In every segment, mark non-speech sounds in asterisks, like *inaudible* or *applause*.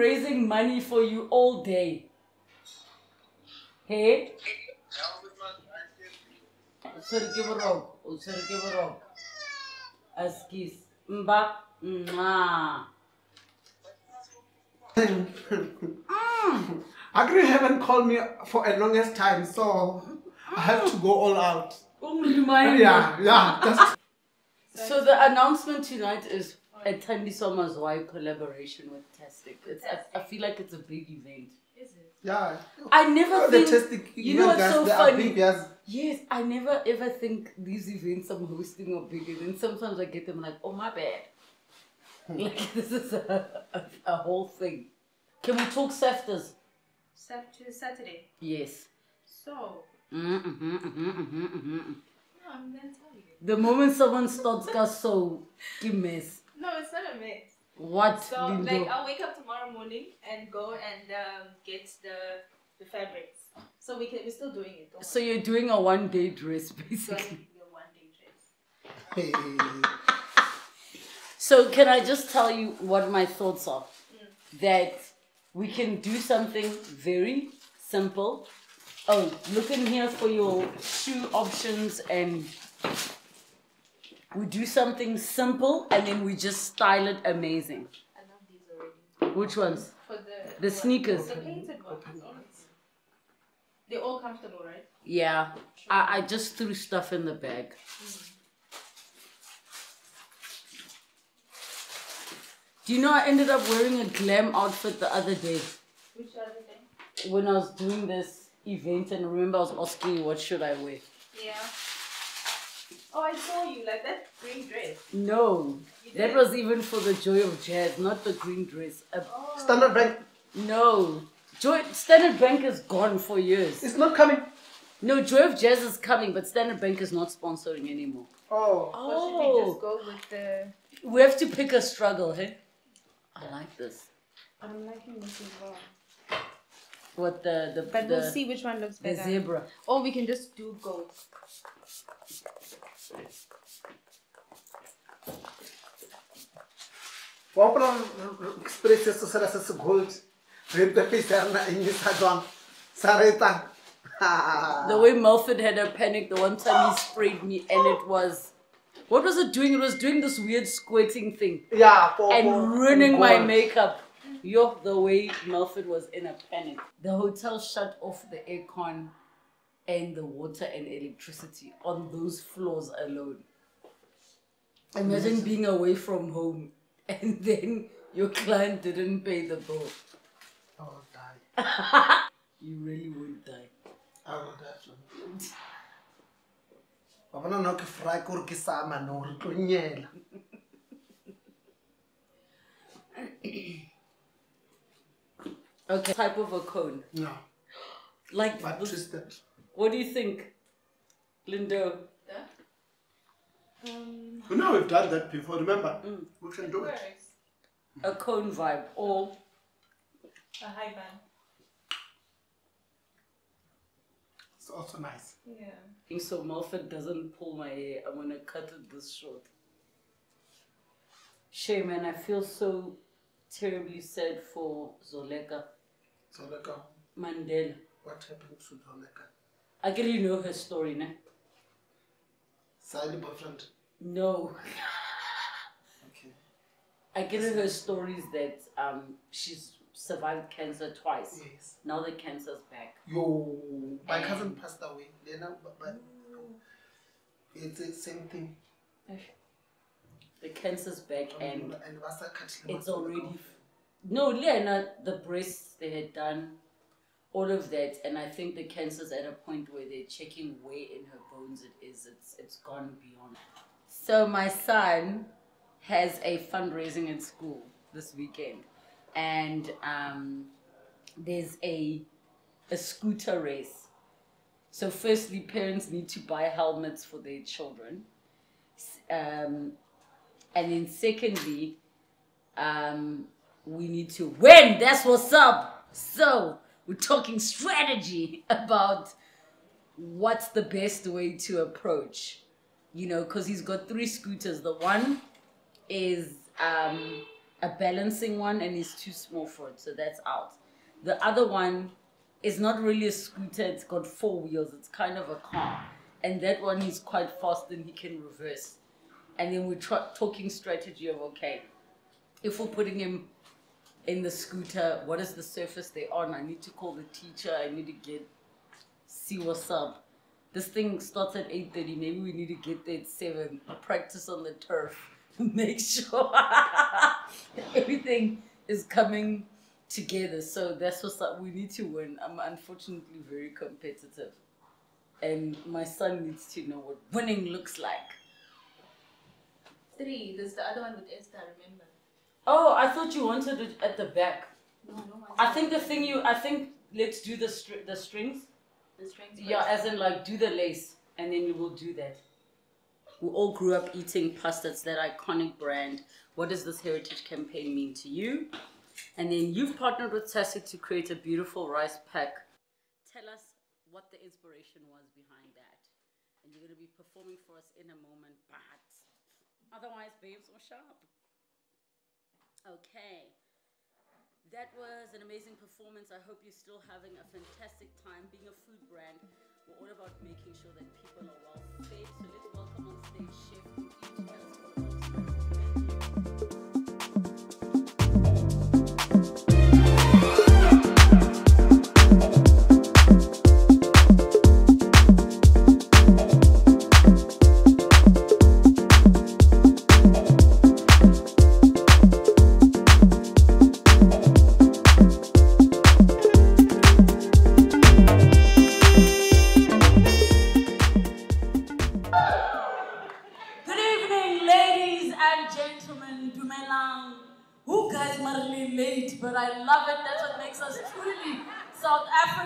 raising money for you all day. Hey? Sorry, give a rock. Oh, sorry, give a rock. Askis. Mba. Mwah. *laughs* Agri haven't called me for a longest time, so I have to go all out. Um. Yeah, yeah. So the announcement tonight is a Thandiswa Mazwai collaboration with Tastic. It's I, I feel like it's a big event. Is it? yeah. I never the think testing you know what's so they funny? big, yes. Yes, I never ever think these events I'm hosting are big, and sometimes I get them like, oh my bad. *laughs* like this is a, a, a whole thing. Can we talk SAFTAs? Sat Saturday. Yes. So, Mm-hmm, mm-hmm, mm-hmm, mm-hmm. no, I'm gonna tell you. The moment someone starts gas so give mess. No, it's a mess. What So, Lindo? like, I'll wake up tomorrow morning and go and um, get the the fabrics. So we can we're still doing it. Don't So you're doing a one day dress worry. *laughs* basically. Your one day dress. Hey. So can I just tell you what my thoughts are? That we can do something very simple. Oh, look in here for your shoe options and we do something simple and then we just style it amazing. I love these already. Which ones? For the The sneakers. The painted ones. They're all comfortable, right? Yeah. I, I just threw stuff in the bag. Hmm. Do you know I ended up wearing a glam outfit the other day? Which other thing? when I was doing this event and remember I was asking you what should I wear. Yeah. Oh, I saw you like that green dress. No, that was even for the Joy of Jazz, not the green dress. Uh, Oh. Standard Bank no, Joy Standard Bank is gone for years. it's not coming. No, Joy of Jazz is coming, but Standard Bank is not sponsoring anymore. Oh. Or should we just go with the? we have to pick a struggle, hey? I like this. I'm liking this as well. What the the But the, we'll see which one looks the better. zebra? Or we can just do gold. Wa hopola express se se se se gold. Re pe pe sa na eng sa jwang. Sa. The way Melford had a panic the one time he sprayed me and it was what was it doing? It was doing this weird squirting thing. Yeah, for, and for- ruining my makeup. Yo, the way Melford was in a panic. The hotel shut off the aircon and the water and electricity on those floors alone. Imagine being away from home *laughs* and then your client didn't pay the bill. I will die. *laughs* You really would die. I will die. bona no ke fry ko re ke sa mano re tlo nyela. Okay, type of a cone. No, Like, but this- twisted. what do you think, Lindo? Um, You know we've done that before. Remember? Mm. We can do it. A cone vibe or A high band. It's also nice. Yeah. so Melford doesn't pull my hair. I'm gonna cut it this short. Shame, man. I feel so terribly sad for Zoleka Uh, Mandela. what happened to Zoleka? I get you know her story, ne? Side boyfriend. No, *laughs* Okay. I get her stories that um she's survived cancer twice. Yes. Now the cancer's back. Yo, my cousin passed away. Then, uh, but, but it's the same thing. The cancer's back and and it's already no Lena the breasts they had done all of that and i think the cancer's at a point where they're checking where in her bones it is. It's it's gone beyond. So my son has a fundraising at school this weekend and um, there's a a scooter race. So firstly parents need to buy helmets for their children um, and then secondly um, we need to win. That's what's up. So we're talking strategy *laughs* about what's the best way to approach. You know, because he's got three scooters. The one is um, a balancing one and it's too small for it, so that's out. The other one is not really a scooter, it's got four wheels, it's kind of a car. And that one is quite fast and he can reverse. And then we're talking strategy of okay, if we're putting him in the scooter, what is the surface they're on? I need to call the teacher, I need to get see what's up. This thing starts at 8.30, maybe we need to get there at 7, practice on the turf, *laughs* make sure *laughs* everything is coming together. So that's what's up. We need to win. I'm unfortunately very competitive. And my son needs to know what winning looks like. Three. There's the other one with Esther, remember? Oh, I thought you wanted it at the back. No, no one. I think the thing you, I think let's do the str- the strings. the strings. Yeah, first. as in like do the lace, and then we will do that. We all grew up eating pasta. It's that iconic brand. What does this heritage campaign mean to you? And then you've partnered with Sassy to create a beautiful rice pack. Tell us what the inspiration was behind that. And you're going to be performing for us in a moment, but otherwise, babes, or sharp. Okay. That was an amazing performance. I hope you're still having a fantastic time. Being a food brand, we're all about making sure that people are well fed. So let's welcome on stage Chef Rudy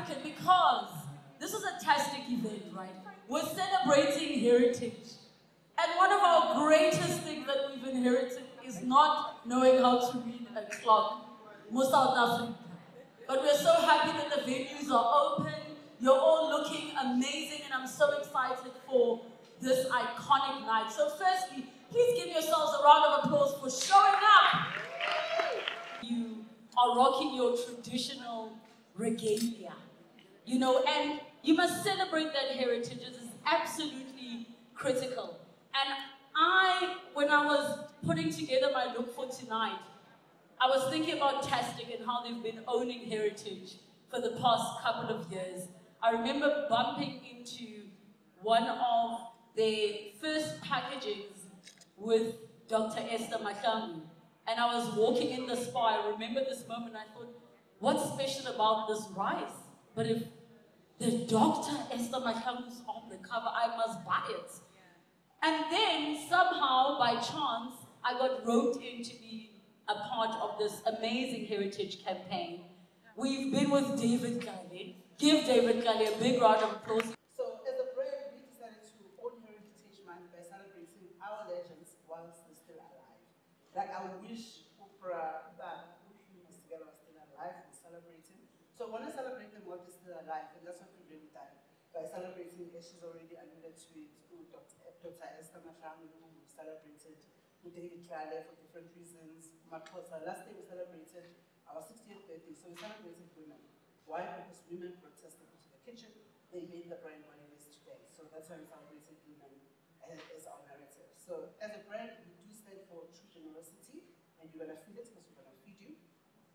African because this is a tastic event, right? We're celebrating heritage. And one of our greatest things that we've inherited is not knowing how to read a clock. Most South Africa. But we're so happy that the venues are open. You're all looking amazing, and I'm so excited for this iconic night. So, firstly, please give yourselves a round of applause for showing up. You are rocking your traditional regalia, you know, and you must celebrate that heritage. It is absolutely critical. And I, when I was putting together my look for tonight, I was thinking about Tastic and how they've been owning heritage for the past couple of years. I remember bumping into one of their first packages with Dr. Esther Mahlangu. And I was walking in the spa. I remember this moment. I thought, what's special about this rice? But if the Dr. Esther Mahlangu's on the cover, I must buy it. And then somehow, by chance, I got roped in to be a part of this amazing heritage campaign. We've been with David Tlale. Give David Tlale a big round of applause. So, as a brand, we decided to own Heritage Month by celebrating our legends whilst they're still alive. Like, I wish Oprah, that humans together are still alive and celebrating. So, I want to celebrate them while they're still alive, and that's what we've really done by celebrating, as she's already alluded to it, with Dr. Dr. Esther Mahlangu, who celebrated David Tlale for different reasons. Makosa, last day we celebrated our 60th birthday, so we celebrated women. Why? Because women protested into the kitchen, they made the brand what it is today. So that's why we celebrated women as, as our narrative. So as a brand, we do stand for true generosity, and you're gonna feed it because we're gonna feed you.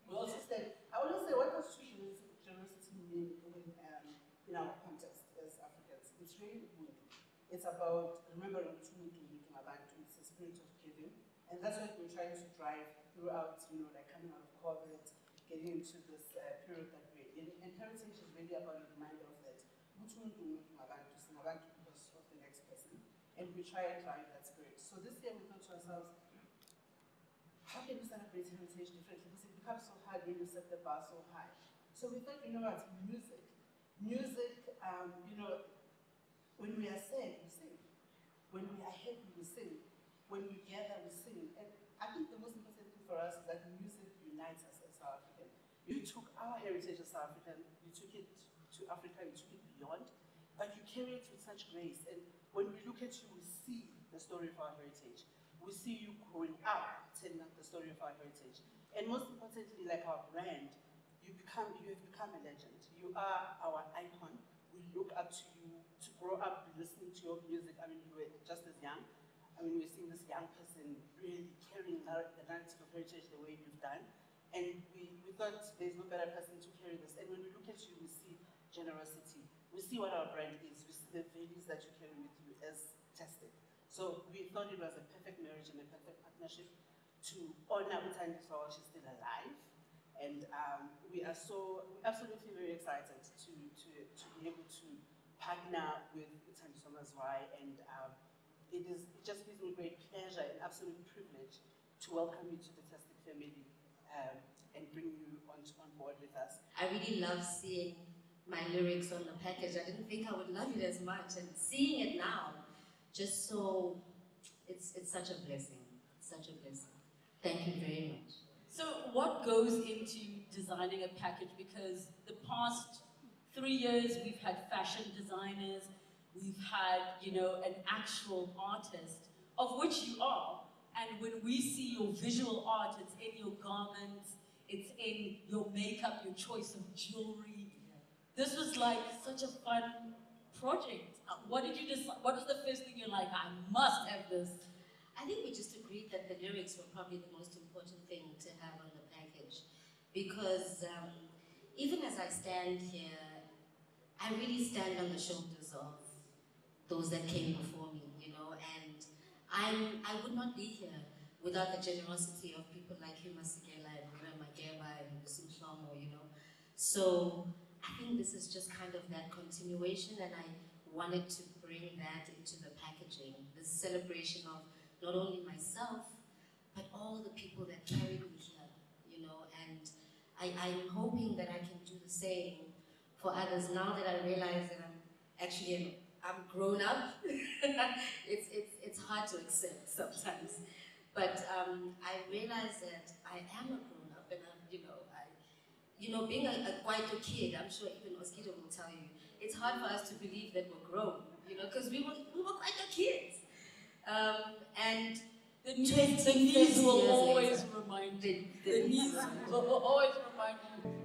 We also stand, I want to say, what does true generosity, generosity mean in, um, in our context as Africans? It's really good. It's about remembering to do abantu. It's a spirit of giving, and that's what we're trying to drive throughout. You know, like coming out of COVID, getting into this uh, period that we're in. And heritage is really about a reminder of that. Umuntu abantu, singabantu because of the next person, and we try and drive that spirit. So this year we thought to ourselves, how can we celebrate heritage differently? Because it becomes so hard when you set the bar so high. So we thought, you know what, music. Music, um, you know, when we are sad, we sing. When we are happy, we sing. When we gather, we sing. And I think the most important thing for us is that music unites us as South African. You took our heritage as South African, you took it to Africa, you took it beyond, but you carry it with such grace. And when we look at you, we see the story of our heritage. we see you growing up, telling the story of our heritage. And most importantly, like our brand, you become you have become a legend. You are our icon. We look up to you grow up listening to your music. I mean, you were just as young. I mean, we're seeing this young person really carrying the narrative of heritage the way you've done. And we, we thought there's no better person to carry this. And when we look at you, we see generosity. We see what our brand is. We see the values that you carry with you as Tastic. So we thought it was a perfect marriage and a perfect partnership to honor Uthandi while she's still alive. And um, we are so absolutely very excited to, to, to be able to partner with Uthandiswa Mazwai and um, it, is, it just gives me great pleasure and absolute privilege to welcome you to the Tastic family um, and bring you on, on board with us. I really love seeing my lyrics on the package. I didn't think I would love it as much, and seeing it now, just so, it's, it's such a blessing. Such a blessing. Thank you very much. So what goes into designing a package? Because the past three years we've had fashion designers, we've had, you know, an actual artist, of which you are. And when we see your visual art, it's in your garments, it's in your makeup, your choice of jewelry. This was like such a fun project. Uh, what did you decide? What was the first thing you're like, I must have this? I think we just agreed that the lyrics were probably the most important thing to have on the package. Because um, even as I stand here, I really stand on the shoulders of those that came before me, you know, and I'm, I would not be here without the generosity of people like you, Masekela and Grandma Geba and Simshlomo, you know. So I think this is just kind of that continuation and I wanted to bring that into the packaging, the celebration of not only myself, but all the people that carried me here, you know, and I, I'm hoping that I can do the same for others now that I realize that I'm actually an I'm grown up. *laughs* it's, it's, it's hard to accept sometimes. But um, I realize that I am a grown up and I'm, you know, I, you know, being a, a kwaito kid, I'm sure even Oskido will tell you, it's hard for us to believe that we're grown, you know, because we were, we were quite a kid. Um, and the knees, the knees will always later, remind you. The, the, the knees will always remind you